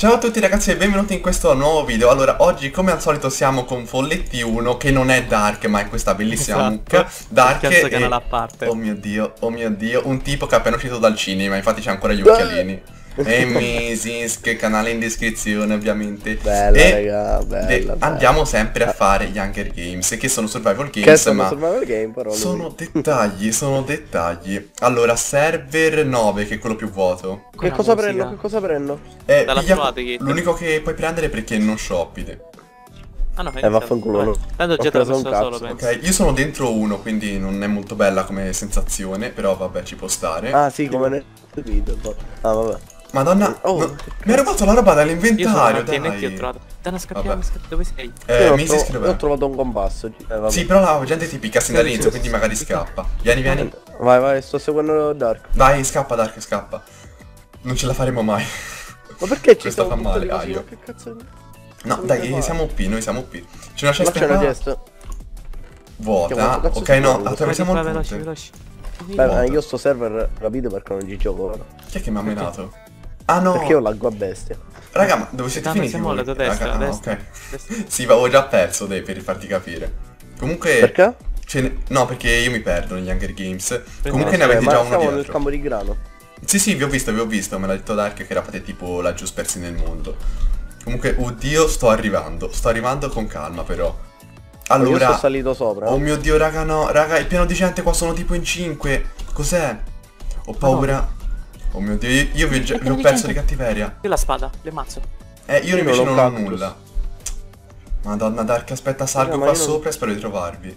Ciao a tutti ragazzi e benvenuti in questo nuovo video Allora, oggi come al solito siamo con Folletti 1 Che non è Dark ma è questa bellissima Esatto. mucca Dark e... canale a parte. Oh mio dio, oh mio dio Un tipo che è appena uscito dal cinema Infatti c'ha ancora gli occhialini E Misis, che canale in descrizione ovviamente Bella, e raga, de- bella, bella. Andiamo sempre a fare gli Hunger Games Che sono survival games Che sono ma survival game, però sono dettagli, sono dettagli Allora, server 9 che è quello più vuoto Che Una cosa musica. prendo? Che cosa prendo? Eh? L'unico che puoi prendere perché non shoppide Ah no, Eh, vaffanculo. Tanto già te l'ho preso un messo solo, cazzo. penso. Ok, io sono dentro uno, quindi non è molto bella come sensazione, però vabbè, ci può stare. Ah sì, come nel video. boh. Ah vabbè. Madonna, Oh, no- mi ha rubato la roba dall'inventario, TNT ho dai. trovato. Dana scappiamo, scappiamo. Dove sei? Eh, Io tro- che io ho trovato un compasso. Eh, vabbè. Sì, però la gente ti picca sin dall'inizio, quindi magari scappa. Vieni, vieni. Vai, vai, sto seguendo Dark. Dai, scappa, Dark, scappa. Non ce la faremo mai. Ma perché ci Questo fa male? Aio. Che cazzo. No, dai, siamo OP, noi siamo OP. C'è una cesta c'è una qua gesta. Che vuota. Ok, si no, attraversiamo il veloci, veloci. Beh, io sto server capito perché non ci gioco ora. Chi è che mi ha menato? Ah no, Perché io laggo a bestia. raga, ma dove siete Dana, finiti siamo alla tua destra, Raga, ah, destra. ok. Destra. Sì, avevo già perso dei per farti capire. Comunque... Perché? ce ne- No, perché io mi perdo negli Hunger Games. Comunque Eh, ne avete ma già uno siamo nel dietro. campo di grano. Sì, sì, vi ho visto, vi ho visto. Me l'ha detto Dark che eravate tipo laggiù spersi nel mondo. Comunque, oddio, sto arrivando. Sto arrivando con calma, però. Io Allora... salito sopra. Oh mio dio, raga, no. Raga, il piano di gente qua sono tipo in 5. Cos'è? Ho paura. Oh mio dio, io, vi vi ho perso di cattiveria. Io la spada, le mazzo. Eh, io Io invece non non ho nulla. Madonna, Dark, aspetta, salgo ma qua io non- sopra e spero di trovarvi.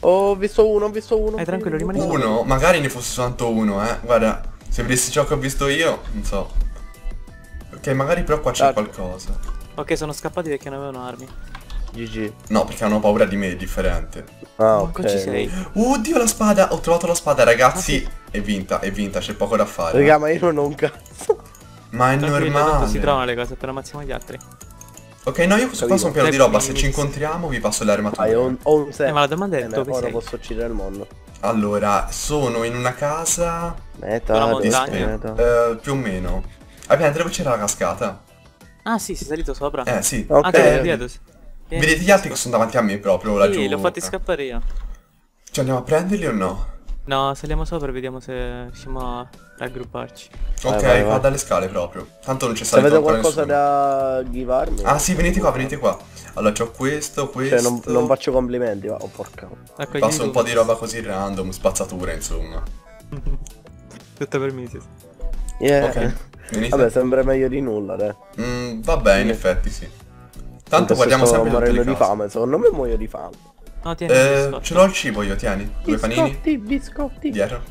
Ho visto uno, ho visto uno. Eh, tranquillo, rimani Uno. Uno? Magari ne fosse soltanto uno, eh. Guarda, se vedessi ciò che ho visto io, non so. Ok, magari però qua c'è qualcosa. Ok, sono scappati perché non avevano armi. GG. No, perché hanno paura di me, è differente. Ah, ok. ci sei. Oddio, la spada! Ho trovato la spada, ragazzi. Ah, sì. È vinta, è vinta, c'è poco da fare. Raga, ma io non ho un cazzo. Ma è Tranquillo, tanto si normale. trovano le cose appena ammazziamo gli altri. Ok, no, io questo qua sono pieno di roba. Se ci incontriamo vi passo le armature. Io ho un, ho un set. Eh, ma la domanda è Eh, dove ora sei? posso uccidere il mondo. Allora, sono in una casa... Meta, Una montagna. eh, più o meno. Ah, beh, dove c'era la cascata? Ah sì, sei salito sopra. Eh, sì. Ok. Ah, tu eri Eh. Vedete gli altri che sono davanti a me proprio laggiù. Sì, li ho fatti scappare io. Ci andiamo a prenderli o no? No, saliamo sopra e vediamo se riusciamo a raggrupparci. Ok, vai, va vai. dalle scale proprio. Tanto non c'è avete ancora qualcosa nessuno. da givarmi. Ah sì, venite qua, venite qua. Allora, c'ho questo, questo. Cioè, non, non faccio complimenti, ma oh porca. Ecco, Passo un po' di roba così random, spazzatura, insomma. Tutto per Misis. Yeah. Ok. Venite. Vabbè, sembra meglio di nulla, dai. Mm, vabbè, in Sì. effetti sì. Tanto guardiamo sempre tutte morendo le di fame, secondo me muoio di fame. No, tieni Eh, ce l'ho il cibo io, tieni. Due panini. Biscotti, biscotti. Dietro.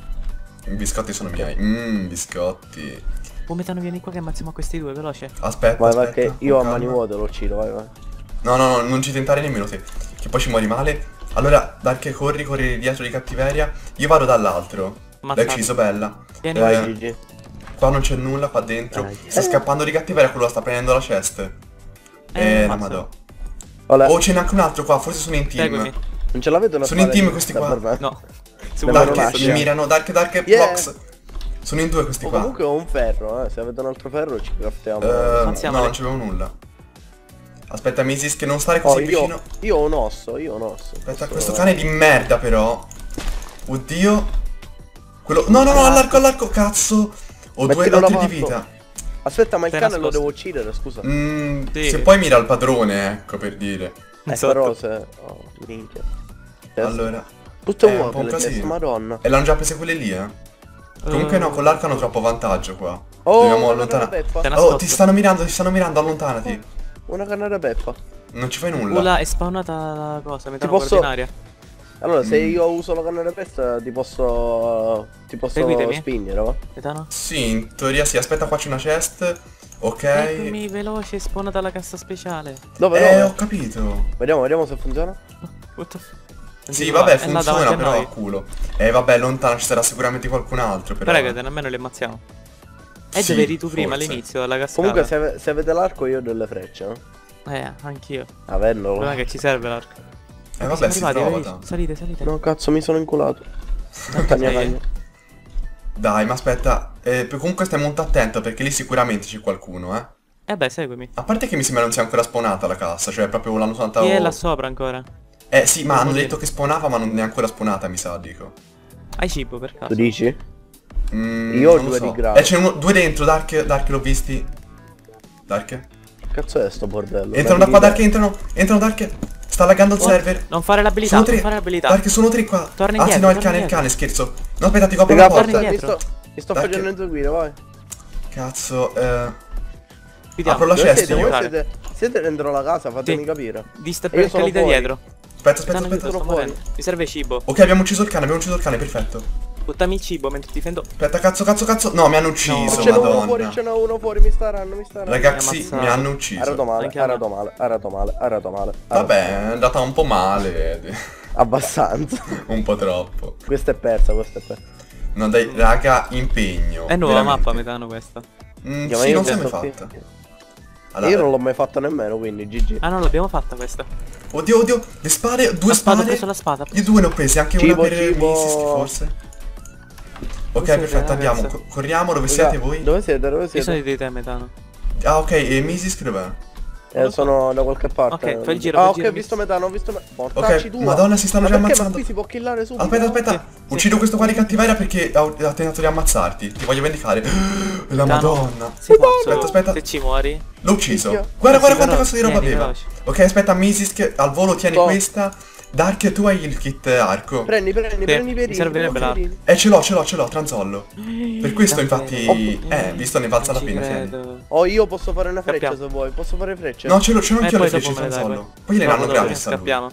I biscotti sono miei. Mmm, biscotti. Oh, metano vieni qua che ammazziamo questi due, veloce. Aspetta, Vai, vai, aspetta. che io con a mani calma. vuote lo uccido, vai, vai. No, no, no, non ci tentare nemmeno te. Che poi ci muori male. Allora, Dark, corri, corri dietro di cattiveria. Io vado dall'altro. L'hai ucciso, bella. Vieni. Vai, Eh, GG. Qua non c'è nulla qua dentro. Dai. Sta scappando di cattiveria, quello sta prendendo la chest. Eh, la ammazza. madò. Olè, Oh, ce n'è anche un altro qua, forse sono in team. Seguimi. non ce l'avete una sono in team questi qua. No. Se Dark, mi mirano, Dark, Dark, Yeah. Box. Sono in due questi Oh, qua. comunque ho un ferro, eh. Se avete un altro ferro ci craftiamo. Eh, no, non c'avevo nulla. Aspetta, Misis, che non stare Oh, così io, vicino. io ho un osso, io ho un osso. Aspetta, Posso- questo cane di merda però. Oddio. Quello... No, no, no, all'arco, all'arco, cazzo. Ho Ma due lotti di vita. Aspetta, ma il cane lo devo uccidere, scusa. Mm, Sì. Se poi mira al padrone, ecco, per dire. Eh, Esatto. però se... Oh, minchia. Yes. Allora. Tutte è un po' vuote un teste, casino. madonna. E l'hanno già prese quelle lì, eh. Comunque no, con l'arco hanno troppo vantaggio qua. Oh, Dobbiamo allontanare. Oh, ti stanno mirando, ti stanno mirando, allontanati. Una canna da peppa. Non ci fai nulla. Ula è spawnata la cosa, metano posso- ordinaria. Allora, se Mm. io uso la canna pesta ti posso... Ti posso Seguitemi. spingere, va? Metano? Sì, in teoria sì. Aspetta, qua c'è una chest. Ok. Eccomi, veloce, è spawnata la cassa speciale. Dove, Eh, dove? ho capito. Vediamo, vediamo se funziona. What the f- Non Sì, si vabbè, funziona, però a noi. culo. Eh, vabbè, lontano ci sarà sicuramente qualcun altro, però. Prega, nemmeno le ammazziamo. E Sì, dove eri tu prima all'inizio della cascata? Comunque, se, se avete l'arco io ho delle frecce, no? Eh, anch'io. Avendolo. Non è che ci serve l'arco. Eh, vabbè, si arrivati, trova tanto. Salite, salite. No, cazzo, mi sono inculato. Cagna, sei- cagna. Dai, ma aspetta. Eh, comunque stai molto attento perché lì sicuramente c'è qualcuno, eh. Eh beh, seguimi. A parte che mi sembra non sia ancora spawnata la cassa, cioè proprio l'hanno soltanto... Chi è là sopra ancora? Eh sì, ma Non hanno detto che spawnava ma non è ancora spawnata, mi sa, dico. Hai cibo per Tu caso? dici? Mm, Io ho non lo due so. di grado. Eh, c'è uno, due dentro, Dark, Dark l'ho visti. Dark? Che cazzo è sto bordello? Entrano da qua, Dark, entrano, entrano Dark. Sta laggando il Oh, server. Non fare l'abilità, Sono non tre. fare l'abilità. Dark, sono tre qua. Torna ah sì, indietro, no, il cane, il indietro. cane, scherzo. No, aspetta, ti copro la porta. mi indietro. sto, mi sto Dai, facendo che- inseguire, vai. Cazzo, eh... Vediamo. Apro la cesta siete? siete, siete dentro la casa, fatemi Sì. capire. Di sta io sono lì da dietro. Aspetta, aspetta, aspetta. Mi serve cibo. Ok, abbiamo ucciso il cane, abbiamo ucciso il cane, perfetto. Buttami il cibo mentre ti difendo. Aspetta, cazzo, cazzo, cazzo. No, mi hanno ucciso, No. ce n'è uno fuori, madonna. ce n'è uno fuori, mi staranno, mi staranno. Ragazzi, mi hanno Ha ucciso. rato male, Anche ha a me. rato male, ha rato male, ha rato male. Vabbè, è andata un po' male. Abbastanza. un po' troppo. questa è persa, questa è persa. No, dai, raga, impegno. È nuova veramente. mappa metano questa. Mm, sì, io non si è mai fatta. Allora, Io non l'ho mai fatta nemmeno, quindi GG. Ah no, l'abbiamo fatta questa. Oddio, oddio, le spade, due La spada, ho spade. preso la spada. Io due ne ho presi, anche Cibo, una per cibo. Misisk, forse. Ok, siete, perfetto, andiamo. corriamo, dove siete voi? Dove siete? Dove Io sono siete? di te metano. Ah, ok, e Misisk dov'è? Eh, sono da qualche parte. Ok, fai il giro, Ah, ok, giro, ho visto metano, ho visto metano. Ok, Portacci tua. madonna, si stanno Ma già ammazzando. qui si può killare subito. Aspetta, aspetta, Sì, uccido questo qua di cattiveria perché ha, ha tentato di ammazzarti. Ti voglio vendicare. La Metano, madonna. Se posso, Aspetta, aspetta. Se ci muori. L'ho ucciso. Guarda, guarda quanta cazzo di roba aveva. Ok, aspetta, Misisk, al volo tieni questa. Dark, tu hai il kit arco. Prendi, prendi, prendi i mi verini. servirebbe la-. Eh, ce l'ho, ce l'ho, ce l'ho, tranzollo. Per questo, Davvero? infatti, eh, visto ne valsa la pena, tieni. Oh, io posso fare una freccia Scappiamo. se vuoi. Posso fare frecce? No, ce l'ho, ce l'ho Eh, anch'io le poi frecce, le dai, tranzollo. Poi gliele No, danno dopo gratis. Scappiamo.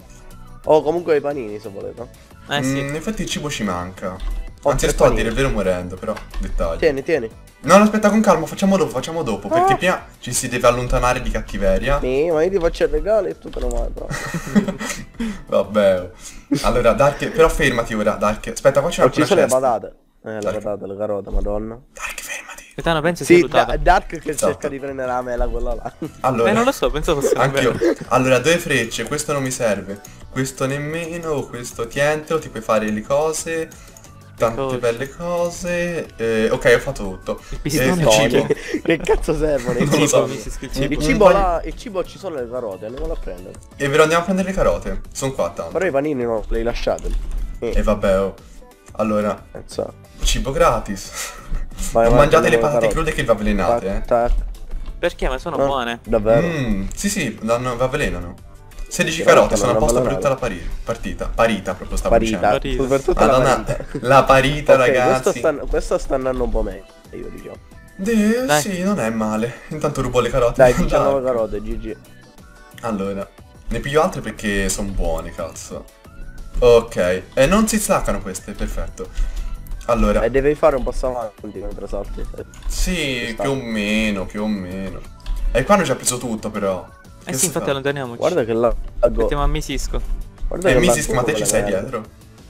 Oh, comunque i panini se volete. Eh sì. Mm, infatti il cibo ci manca. Ho Anzi, sto a dire il vero morendo, però, dettagli. Tieni, tieni. No, no, aspetta, con calma, facciamo dopo, facciamo dopo. Perché Ah. prima ci si deve allontanare di cattiveria. Sì, ma io ti faccio il regalo e tu te lo mando. Vabbè. Allora, Dark, però fermati ora, Dark. Aspetta, facciamo Ho una ucciso le patate. Eh, le Dark. patate, le carote, madonna. Dark, fermati. Metano penso sia Sì, lutato. da- Dark che Esatto. cerca di prendere la mela quella là. Allora, Eh non lo so, penso fosse anch'io. vero. Allora, due frecce, questo non mi serve. Questo nemmeno, questo tientelo, ti puoi fare le cose. Tante cose. belle cose. Eh, ok, ho fatto tutto. Il pistone Eh, no, cibo. che, che cazzo servono i Non lo cibo? so. Il cibo. là, il cibo ci sono le carote, andiamo a prendere. E ve lo andiamo a prendere le carote. Sono qua tanto. Però i panini non li lasciate. E vabbè, oh. Allora, Pensa. cibo gratis. Vai, non vai, mangiate le patate carote. crude che vi avvelenate, eh. Perché? Ma sono No, buone. Davvero? Mm, sì, sì, danno, vi avvelenano. 16 Sì, carote, no, sono a posto per tutta la pari- partita. Parita, proprio stavo Parita. dicendo. Parita. Soprattutto la parita. la parita, Ok, ragazzi. questo sta, andando un po' meglio, io diciamo. Eh, Dai. sì, non è male. Intanto rubo le carote. Dai, Dai. 19 carote, GG. Allora, ne piglio altre perché sono buone, cazzo. Ok, e non si staccano queste, perfetto. Allora, E devi fare un passo avanti mentre salti. Eh, sì, più o meno, più o meno. E qua hanno già preso tutto, però. Eh sì, infatti fa? allontaniamoci. Guarda che laggo. Mettiamo a Misisco. Guarda Eh, che Misisk, ma te ci sei dietro?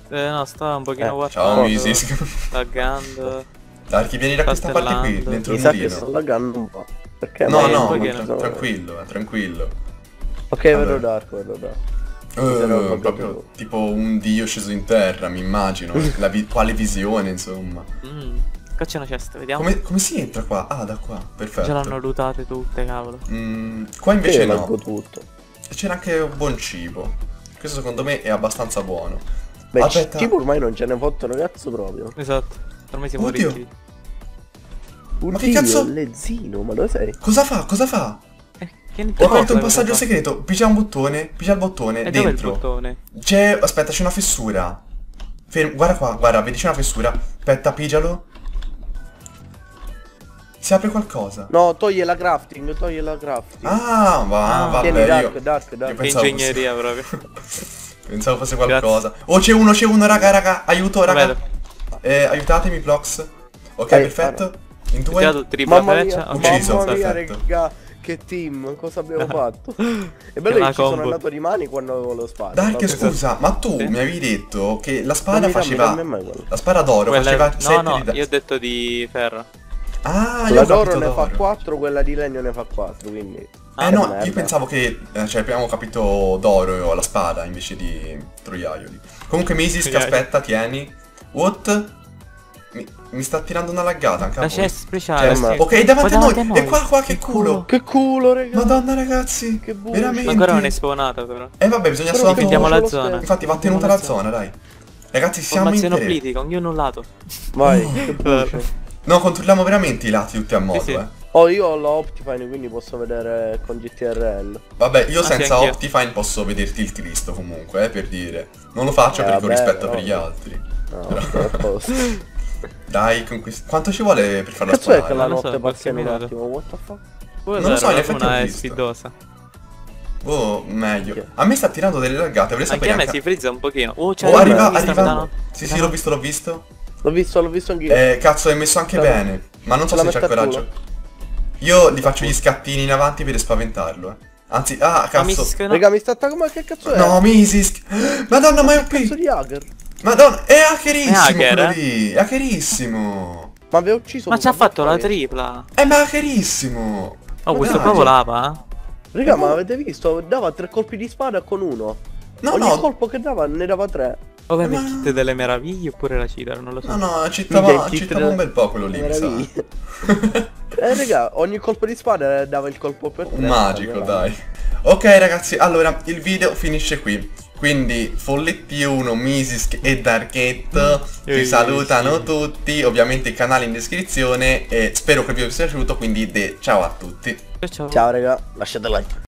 Eh no, sta un pochino Eh, guardando. Ciao, Misisk. Laggando. Dai, chi vieni da questa parte qui, dentro il mulino. sto laggando un po'. Perché? No, no, pochino. tra- tranquillo, eh, tranquillo. Ok, Allora. vedo Dark, vedo Dark. Po' proprio più- tipo un dio sceso in terra, mi immagino. La vi- quale visione, insomma. Mm. Qua c'è una cesta, vediamo. Come, come si entra qua? Ah, da qua, perfetto. Già l'hanno lootate tutte, cavolo. Mm, qua Invece no. tutto. C'era anche un buon cibo. Questo secondo me è abbastanza buono. Beh, Aspetta. cibo ormai non ce ne fottono cazzo proprio. Esatto. Ormai siamo Oddio. ricchi. Oddio, che cazzo- lezzino, ma dove sei? Cosa fa? Cosa fa? Eh, che Ho aperto un passaggio segreto. Pigia un bottone, pigia il bottone, E è il dentro. bottone? C'è... Aspetta, c'è una fessura. Fermo, guarda qua, guarda, vedi c'è una fessura. Aspetta, pigialo. Si apre qualcosa. No, toglie la crafting, toglie la crafting. Ah, va, Ah, vabbè, Tieni Dark, io... Dark, io Dark. Che pensavo ingegneria proprio. pensavo fosse qualcosa. Oh, c'è uno, c'è uno, raga, raga. Aiuto, raga. Eh, aiutatemi, Blox. Ok, Dai, perfetto. In Ho due. tirato tripla Mamma freccia. mia. Ucciso, mamma mia, regà, che team, cosa abbiamo fatto? È Che bello una che ci sono combo. andato di mani quando avevo lo sparo. Dark, Vabbè. scusa, ma tu Sì. mi avevi detto che la spada Dammi, dammi, faceva... dammi quello. La spada d'oro faceva No, 7 no, di io ho detto di ferro. Ah, ho d'oro ne fa d'oro. 4, quella di legno ne fa 4, quindi... Eh Ah, no, merda. io pensavo che eh, cioè abbiamo capito d'oro la spada invece di troiaioli. Comunque Misis che aspetta, tieni. What? Mi, mi sta tirando una laggata anche a La voi. speciale. Cioè, sì. ok, davanti a noi. E qua, qua, che culo. Che culo, raga. Madonna ragazzi. Che bullshit. Veramente. Ancora non è spawnato però. E vabbè, bisogna solo... Difendiamo la zona. Infatti va tenuta la zona, dai. Ragazzi, siamo in Formazione tre. politica, ognuno un lato. Vai, Oh. che. No, controlliamo veramente i lati tutti a modo, sì. eh. Oh, io ho la Optifine, quindi posso vedere con GTRL. Vabbè, io Ah, sì, senza anch'io. Optifine posso vederti il Cristo comunque, eh, per dire. Non lo faccio Eh, perché ho vabbè, rispetto però- per gli altri. No, Però-. Dai, conquist- quanto ci vuole per farla Cazzo è che spawnare? la so, notte qualche passa un attimo? What the fuck? Poi Non lo so, in effetti ho una è visto. sfidosa. Oh, meglio. A me sta tirando delle laggate, vorrei Anche sapere a me anche... si frizza un pochino. Oh, c'è Oh, arriva. Medano. Sì, sì, l'ho visto, l'ho visto. L'ho visto, l'ho visto anch'io. Eh, cazzo, hai messo anche Cioè, bene. Ma non so se c'è coraggio. Io gli faccio gli scattini in avanti per spaventarlo, eh. Anzi, ah, cazzo. sc- no. Raga, mi sta attaccando, ma che cazzo è? No, Misisk. Madonna, ma è Cazzo OP. di hacker. Madonna, è hackerissimo È hacker, quello eh? lì. È hackerissimo. Ma aveva ucciso Ma ci ha fatto la tripla. Eh, ma è hackerissimo. Oh, Ma questo dai. proprio lava, eh. Raga, ma avete visto? Dava tre colpi di spada con uno. No, Ogni no. colpo che dava ne dava tre. O vende Ma- il kit delle meraviglie oppure la Cidar, non lo so. No, no, cittava del- un bel po' quello lì, mi sa. Eh, raga, ogni colpo di spada dava il colpo per. Un magico, Raga. dai. Ok ragazzi, allora il video finisce qui. Quindi Folletti 1, Misisk e Darketto Eh, ti salutano sì. tutti, ovviamente il canale in descrizione e spero che il video vi sia piaciuto, quindi de- ciao a tutti. Ciao. Ciao raga, lasciate like.